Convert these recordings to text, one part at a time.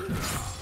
Yeah.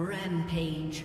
Rampage.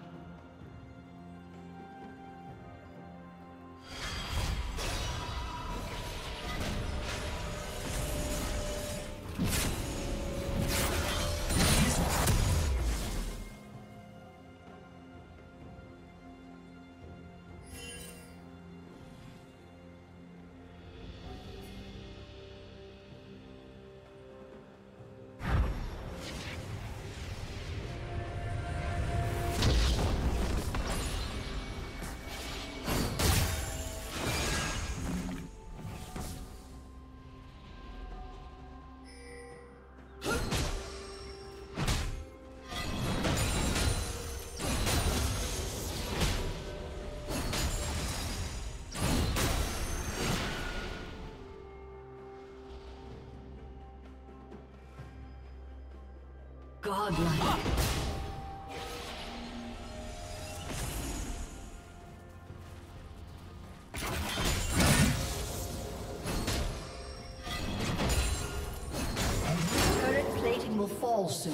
Godlike. Turret plating will fall soon.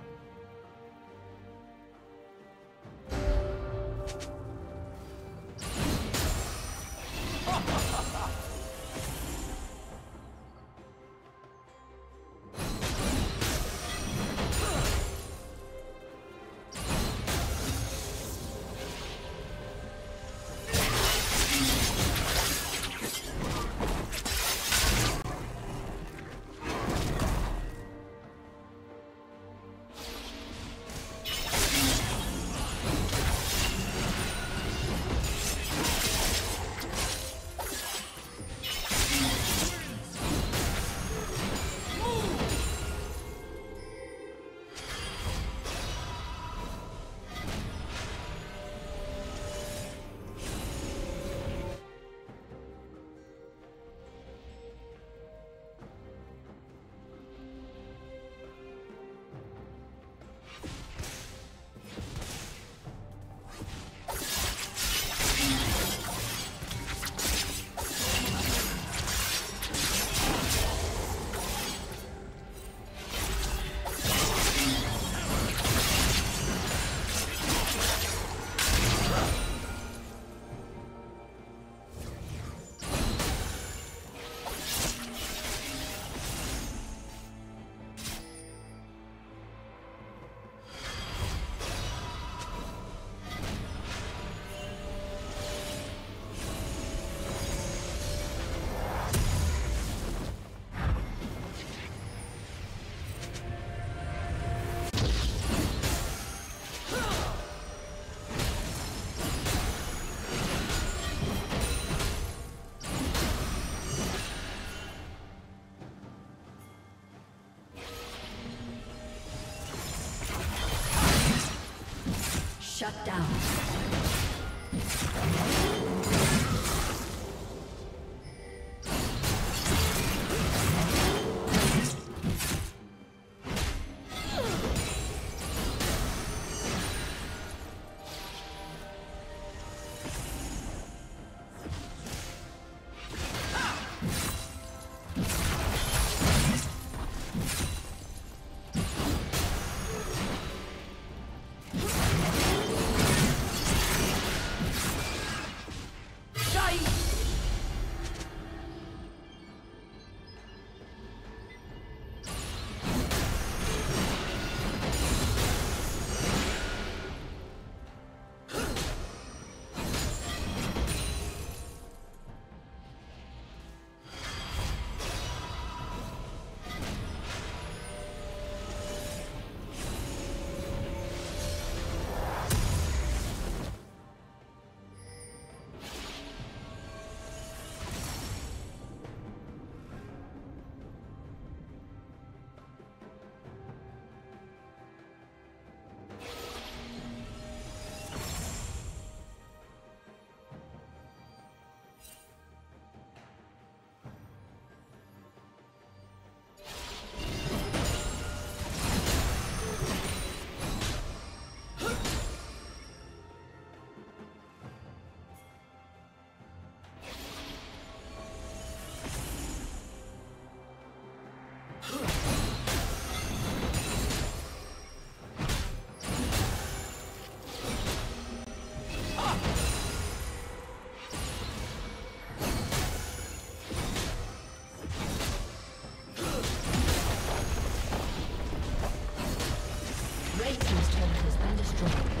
重。